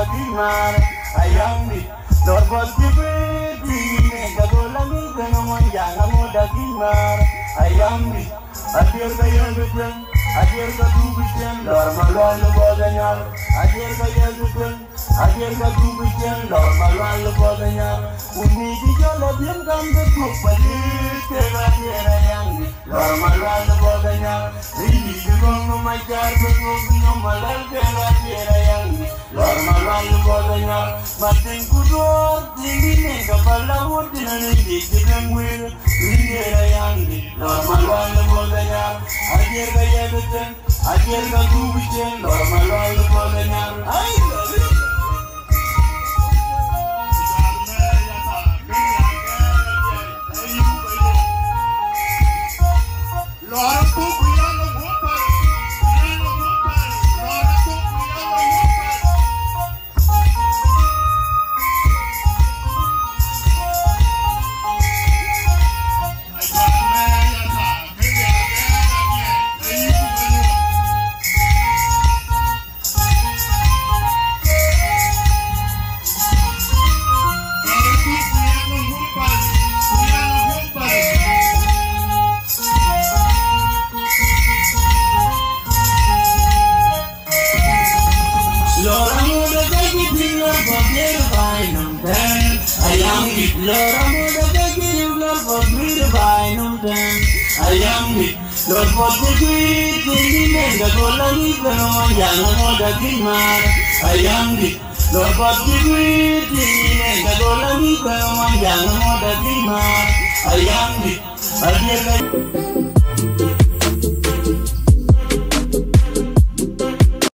moda kimar ayambi Lord was given Kagolangi kwenye mwanjanga moda kimar ayambi Adier ka yelbiten Adier ka dubiten Lord malwal bodanyal Adier ka yelbiten Adier ka dubiten Lord malwal bodanyal Undi di jolo bien kambe kupalit Kega diera yangi Lord malwal bodanyal Rindi di gongo no malal Kega diera yangi Lord malwal bodanyal Mating kudor Tinggi nega pala Wudina nindi Kidengwil Rindi yangi Lord malwal bodanyal Adier ka yelbiten Adier ka dubiten Lord malwal bodanyal Ay, Lora on ten. I am it. Lord, I'm take you to your public divine on ten. I am. Lord, for the great thing in the goal of the mother man. I am it. Lord, for the great thing in the goal of the mother man. I am it. I am it.